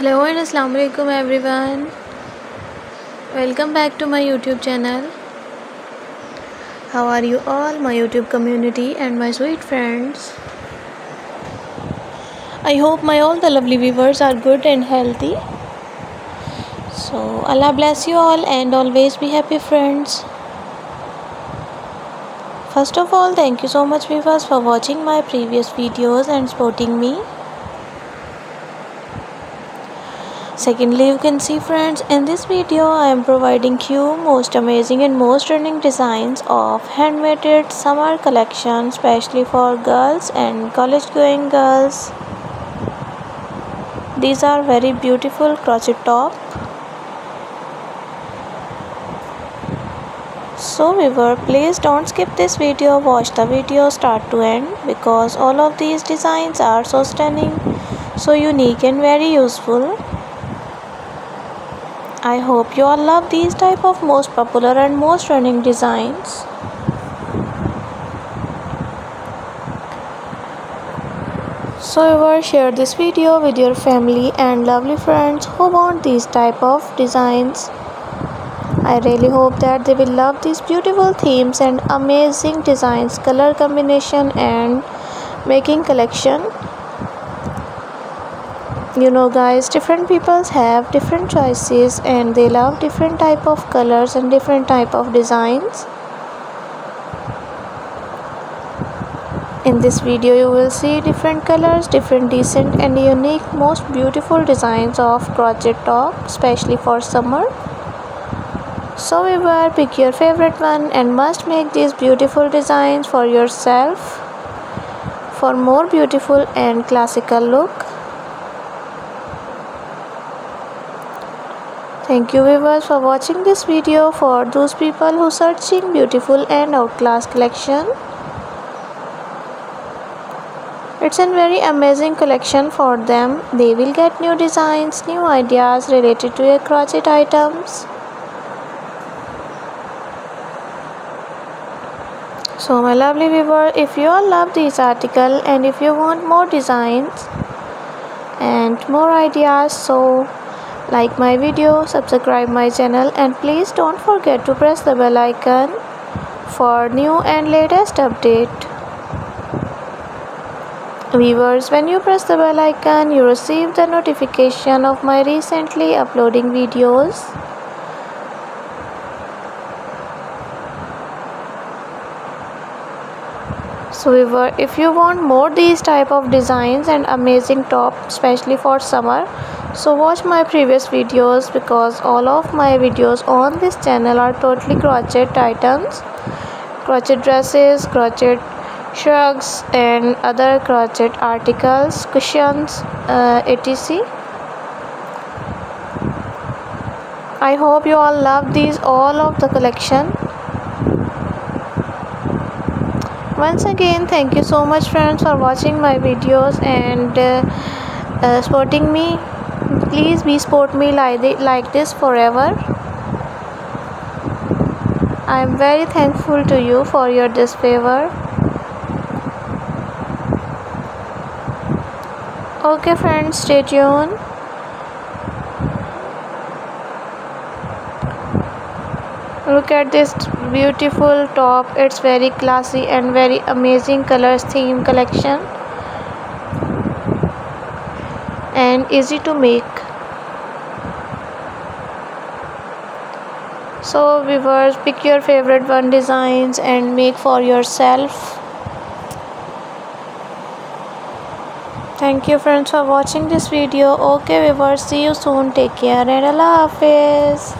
hello and assalamu alaikum everyone. Welcome back to my youtube channel. How are you all my youtube community and my sweet friends? I hope my all the lovely viewers are good and healthy. So allah bless you all and always be happy friends. First of all thank you so much viewers for watching my previous videos and supporting me secondly you can see friends. In this video i am providing you most amazing and most stunning designs of handmade summer collection especially for girls and college going girls. These are very beautiful crochet top. So viewer please don't skip this video. Watch the video start to end because all of these designs are so stunning so unique and very useful I hope you all love these type of most popular and most running designs. So ever share this video with your family and lovely friends who want these type of designs. I really hope that they will love these beautiful themes and amazing designs, color combination and making collection you know guys different peoples have different choices and they love different type of colors and different type of designs. In this video you will see different colors different decent and unique most beautiful designs of crochet top especially for summer. So we will pick your favorite one and must make these beautiful designs for yourself. For more beautiful and classical look Thank you viewers for watching this video for those people who searching beautiful and outclass collection. It's a very amazing collection for them. They will get new designs, new ideas related to your crochet items. So my lovely viewer, if you all love this article and if you want more designs and more ideas, so like my video subscribe my channel and please don't forget to press the bell icon for new and latest update. Viewers when you press the bell icon you receive the notification of my recently uploading videos. So viewer if you want more these type of designs and amazing top especially for summer so watch my previous videos because all of my videos on this channel are totally crochet items crochet dresses crochet shrugs and other crochet articles cushions uh, etc i hope you all love these all of the collection. Once again thank you so much friends for watching my videos and uh, uh, supporting me please be support me like, like this forever. I am very thankful to you for your this favor okay friends stay tuned. Look at this beautiful top. It's very classy and very amazing colors theme collection and easy to make. So viewers pick your favorite one designs and make for yourself. Thank you friends for watching this video. Okay viewers see you soon. Take care and allah hafiz